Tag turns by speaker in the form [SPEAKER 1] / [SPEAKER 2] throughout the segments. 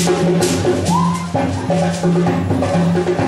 [SPEAKER 1] Thank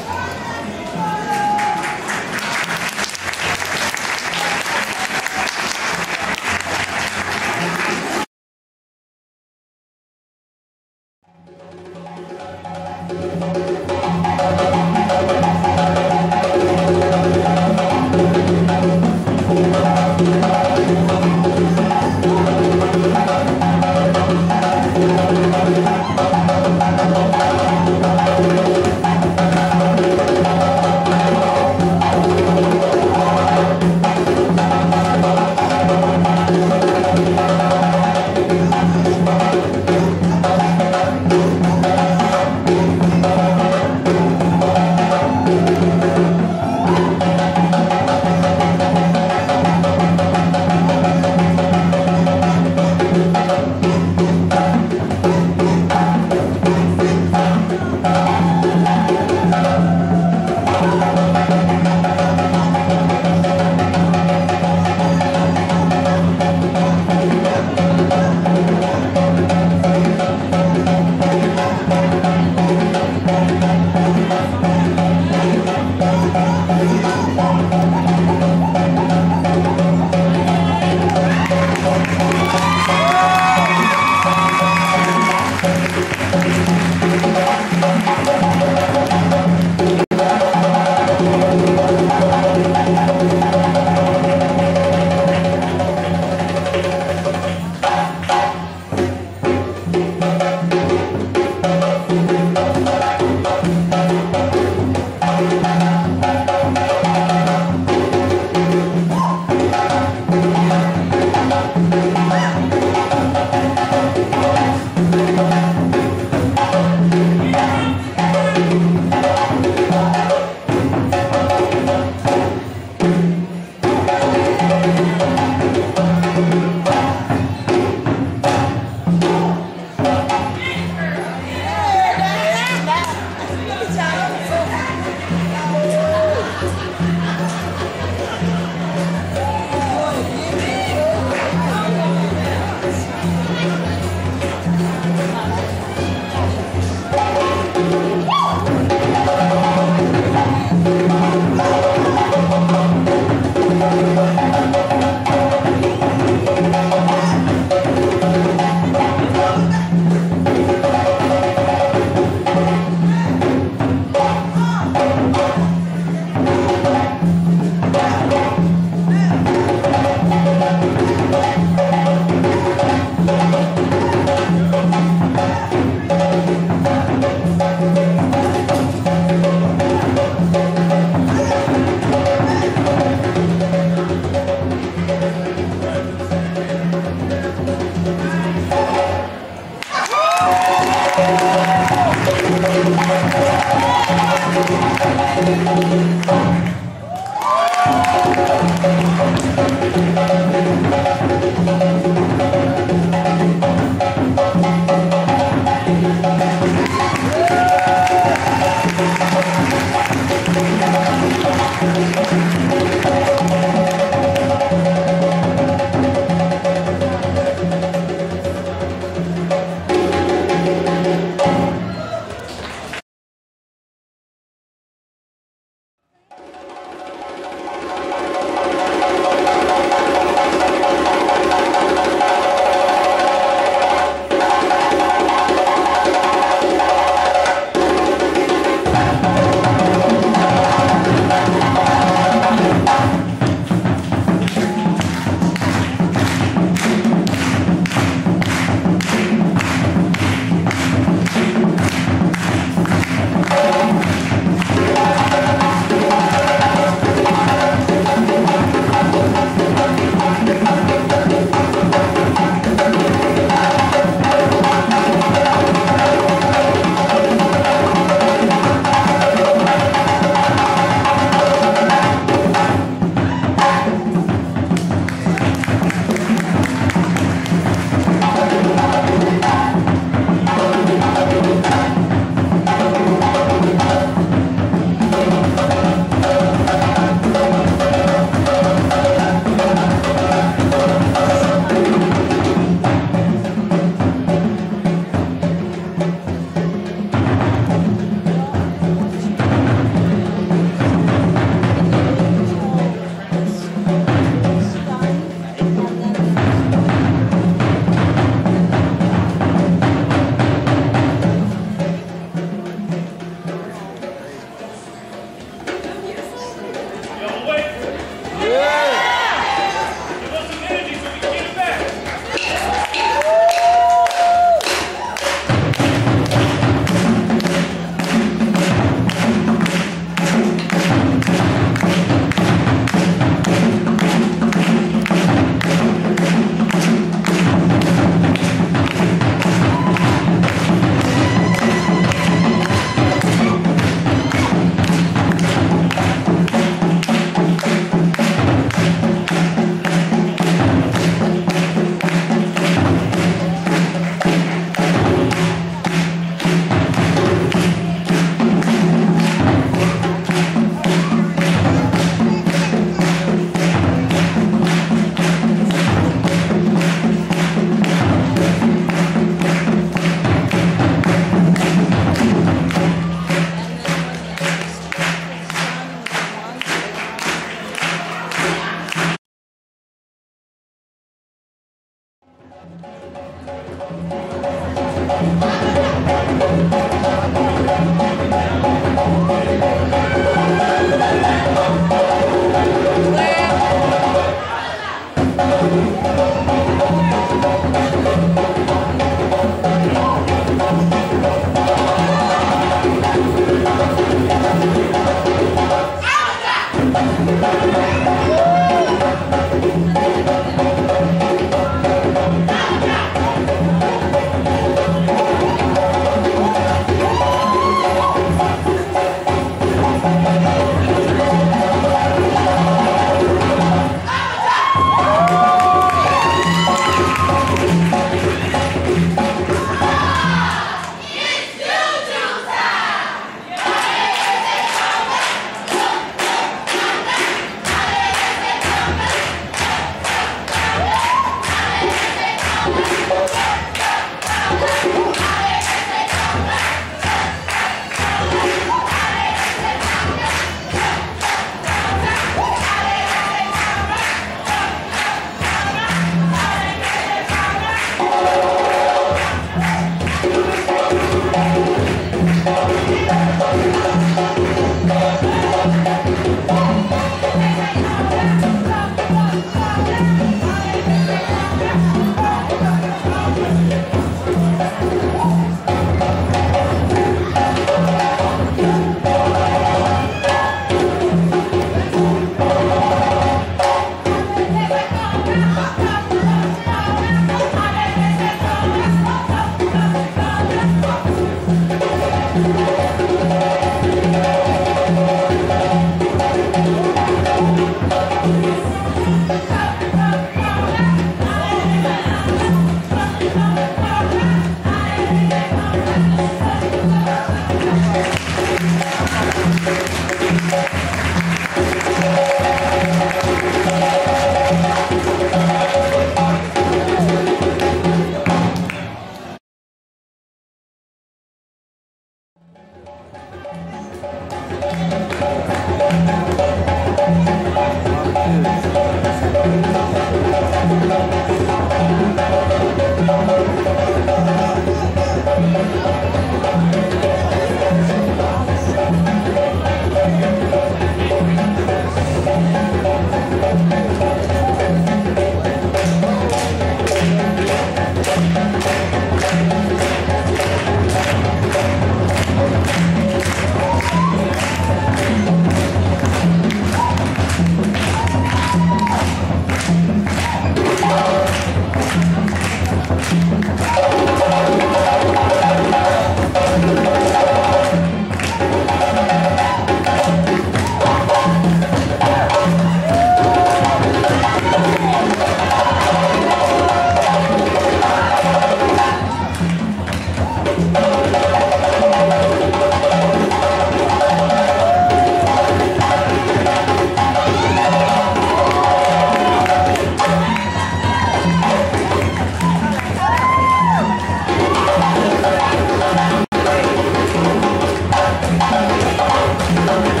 [SPEAKER 1] Thank you.